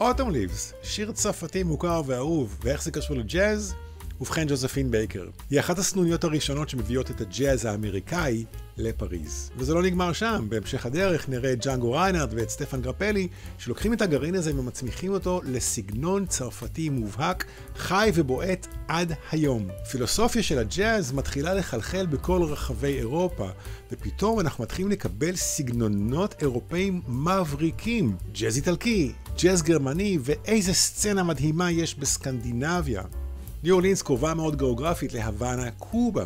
Autumn Leaves, שיר צרפתי מוכר ואהוב, ואיך זה קשור לג'אז? ובכן ג'וזפין בייקר. היא אחת הסנוניות הראשונות שמביאות את הג'אז האמריקאי לפריז. וזה לא נגמר שם, בהמשך הדרך נראה את ג'אנגו ריינהרדט ואת סטפן גרפלי, שלוקחים את הגרעין הזה ומצמיחים אותו לסגנון צרפתי מובהק, חי ובועט עד היום. פילוסופיה של הג'אז מתחילה לחלחל בכל רחבי אירופה, ופתאום אנחנו מתחילים לקבל סגנונות אירופאים מבריקים. ג'אז איטלקי, ג'אז גרמני, ואיזה סצנה מדהימה יש בסקנדינביה. ניו אורלינס קרובה מאוד גיאוגרפית להוואנה, קובה,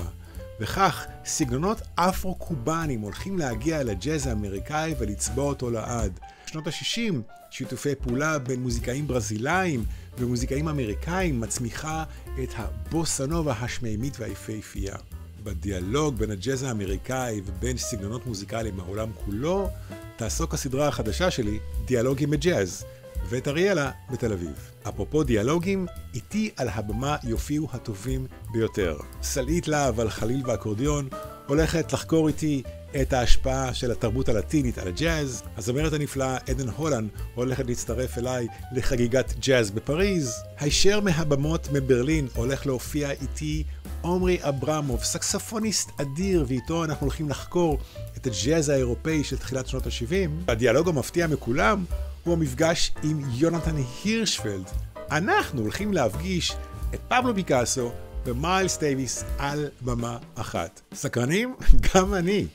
וכך סגנונות אפרו-קובאנים הולכים להגיע אל הג'אז האמריקאי ולצבוע אותו לעד. בשנות ה-60 שיתופי פעולה בין מוזיקאים ברזילאים ומוזיקאים אמריקאים מצמיחה את הבוסנובה השמימית והיפהפייה. בדיאלוג בין הג'אז האמריקאי ובין סגנונות מוזיקליים מהעולם כולו, תעסוק הסדרה החדשה שלי, דיאלוגים בג'אז. ואת אריאלה בתל אביב. אפרופו דיאלוגים, איתי על הבמה יופיעו הטובים ביותר. סלעית להב על חליל ואקורדיון הולכת לחקור איתי את ההשפעה של התרבות הלטינית על הג'אז. הזמרת הנפלאה עדן הולנד הולכת להצטרף אליי לחגיגת ג'אז בפריז. הישר מהבמות מברלין הולך להופיע איתי עומרי אברמוב, סקספוניסט אדיר, ואיתו אנחנו הולכים לחקור את הג'אז האירופאי של תחילת שנות ה-70. הדיאלוג המפתיע מכולם הוא המפגש עם יונתן הירשפלד. אנחנו הולכים להפגיש את פבלו פיקאסו ומיילס דייוויס על במה אחת. סקרנים? גם אני.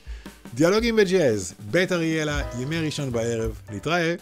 דיאלוגים בג'אז, בית אריאלה, ימי ראשון בערב, נתראה.